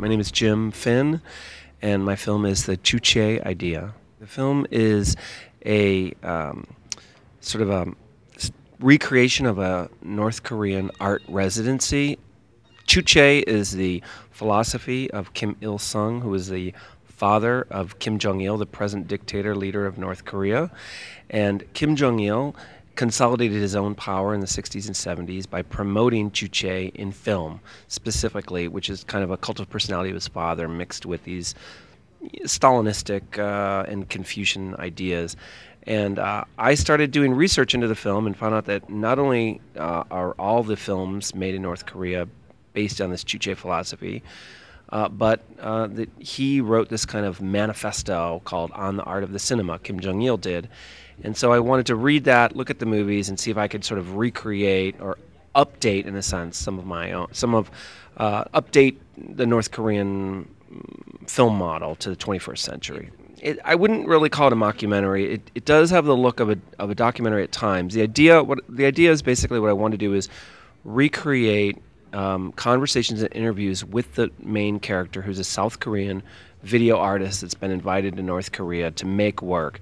My name is Jim Finn, and my film is The Juche Idea. The film is a um, sort of a recreation of a North Korean art residency. Juche is the philosophy of Kim Il sung, who is the father of Kim Jong il, the present dictator leader of North Korea. And Kim Jong il consolidated his own power in the 60s and 70s by promoting Juche in film, specifically, which is kind of a cult of personality of his father mixed with these Stalinistic uh, and Confucian ideas. And uh, I started doing research into the film and found out that not only uh, are all the films made in North Korea based on this Juche philosophy, uh, but uh, he wrote this kind of manifesto called On the Art of the Cinema, Kim Jong il did. And so I wanted to read that, look at the movies, and see if I could sort of recreate or update, in a sense, some of my own, some of, uh, update the North Korean film model to the 21st century. It, I wouldn't really call it a mockumentary. It, it does have the look of a, of a documentary at times. The idea, what the idea is basically what I want to do is recreate um, conversations and interviews with the main character, who's a South Korean video artist that's been invited to North Korea to make work.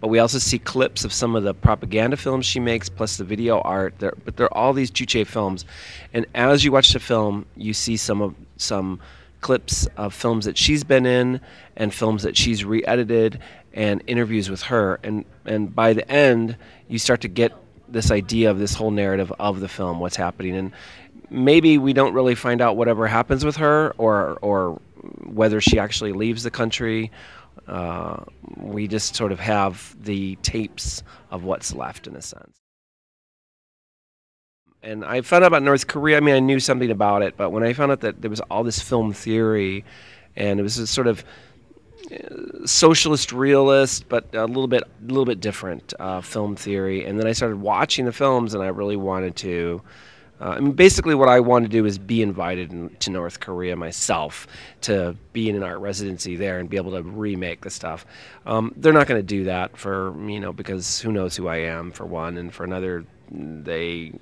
But we also see clips of some of the propaganda films she makes, plus the video art. There, but there are all these Juche films, and as you watch the film, you see some of some clips of films that she's been in and films that she's re-edited and interviews with her and and by the end you start to get this idea of this whole narrative of the film what's happening and maybe we don't really find out whatever happens with her or or whether she actually leaves the country uh, we just sort of have the tapes of what's left in a sense and I found out about North Korea. I mean, I knew something about it, but when I found out that there was all this film theory, and it was a sort of uh, socialist realist, but a little bit, a little bit different uh, film theory. And then I started watching the films, and I really wanted to. Uh, I mean, basically, what I wanted to do is be invited in, to North Korea myself to be in an art residency there and be able to remake the stuff. Um, they're not going to do that for you know because who knows who I am for one, and for another, they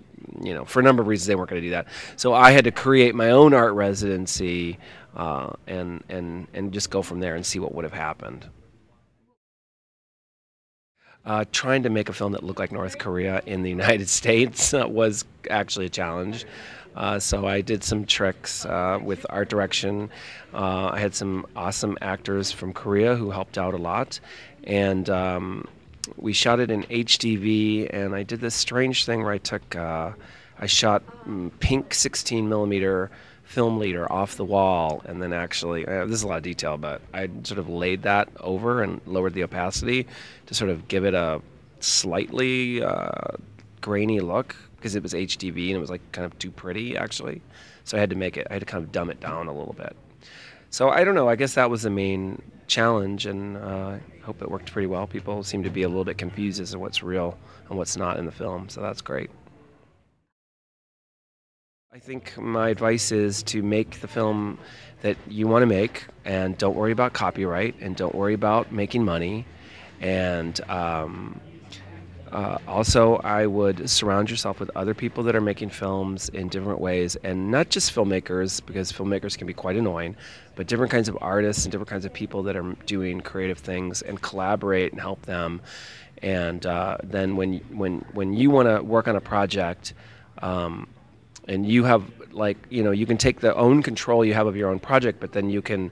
you know, for a number of reasons, they weren't going to do that. So I had to create my own art residency uh, and and and just go from there and see what would have happened. Uh, trying to make a film that looked like North Korea in the United States uh, was actually a challenge. Uh, so I did some tricks uh, with art direction. Uh, I had some awesome actors from Korea who helped out a lot, and um, we shot it in HDV, and I did this strange thing where I took, uh, I shot mm, pink 16 millimeter film leader off the wall, and then actually, uh, this is a lot of detail, but I sort of laid that over and lowered the opacity to sort of give it a slightly uh, grainy look because it was HDV and it was like kind of too pretty actually. So I had to make it, I had to kind of dumb it down a little bit. So I don't know. I guess that was the main challenge, and uh, I hope it worked pretty well. People seem to be a little bit confused as to what's real and what's not in the film, so that's great. I think my advice is to make the film that you want to make, and don't worry about copyright, and don't worry about making money, and um, uh, also, I would surround yourself with other people that are making films in different ways, and not just filmmakers, because filmmakers can be quite annoying, but different kinds of artists and different kinds of people that are doing creative things, and collaborate and help them. And uh, then when when when you want to work on a project, um, and you have like you know you can take the own control you have of your own project, but then you can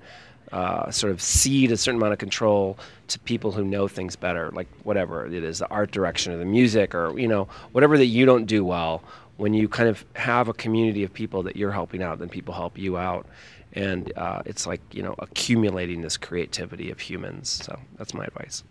uh, sort of cede a certain amount of control to people who know things better, like whatever it is, the art direction or the music or you know whatever that you don't do well. When you kind of have a community of people that you're helping out, then people help you out, and uh, it's like you know accumulating this creativity of humans. So that's my advice.